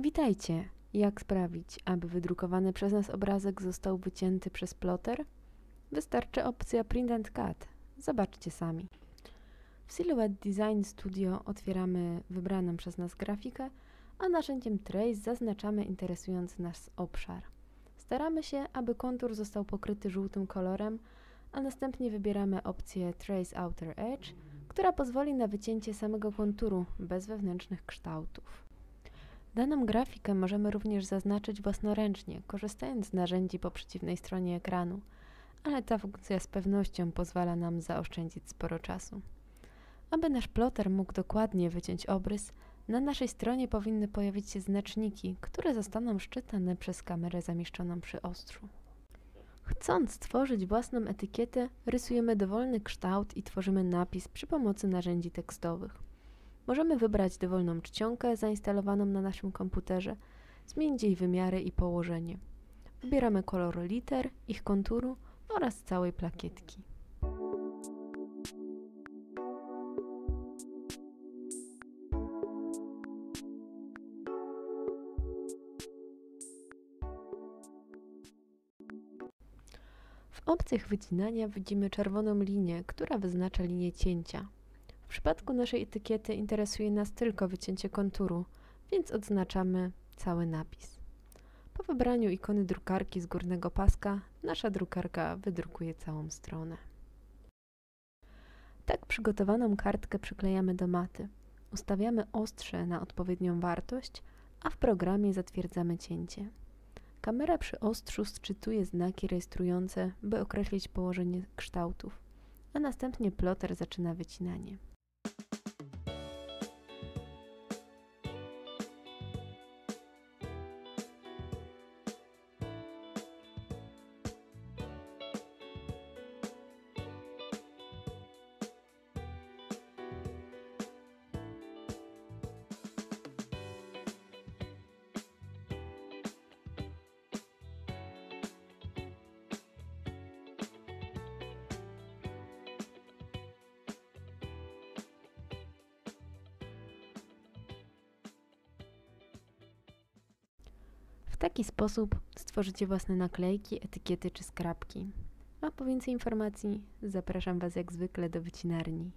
Witajcie! Jak sprawić, aby wydrukowany przez nas obrazek został wycięty przez ploter? Wystarczy opcja Print and Cut. Zobaczcie sami. W Silhouette Design Studio otwieramy wybraną przez nas grafikę, a narzędziem Trace zaznaczamy interesujący nas obszar. Staramy się, aby kontur został pokryty żółtym kolorem, a następnie wybieramy opcję Trace Outer Edge, która pozwoli na wycięcie samego konturu bez wewnętrznych kształtów. Daną grafikę możemy również zaznaczyć własnoręcznie, korzystając z narzędzi po przeciwnej stronie ekranu, ale ta funkcja z pewnością pozwala nam zaoszczędzić sporo czasu. Aby nasz ploter mógł dokładnie wyciąć obrys, na naszej stronie powinny pojawić się znaczniki, które zostaną szczytane przez kamerę zamieszczoną przy ostrzu. Chcąc stworzyć własną etykietę, rysujemy dowolny kształt i tworzymy napis przy pomocy narzędzi tekstowych. Możemy wybrać dowolną czcionkę zainstalowaną na naszym komputerze, zmienić jej wymiary i położenie. Wybieramy kolor liter, ich konturu oraz całej plakietki. W opcjach wycinania widzimy czerwoną linię, która wyznacza linię cięcia. W przypadku naszej etykiety interesuje nas tylko wycięcie konturu, więc odznaczamy cały napis. Po wybraniu ikony drukarki z górnego paska, nasza drukarka wydrukuje całą stronę. Tak przygotowaną kartkę przyklejamy do maty. Ustawiamy ostrze na odpowiednią wartość, a w programie zatwierdzamy cięcie. Kamera przy ostrzu sczytuje znaki rejestrujące, by określić położenie kształtów, a następnie ploter zaczyna wycinanie. W taki sposób stworzycie własne naklejki, etykiety czy skrapki. A po więcej informacji zapraszam Was jak zwykle do wycinarni.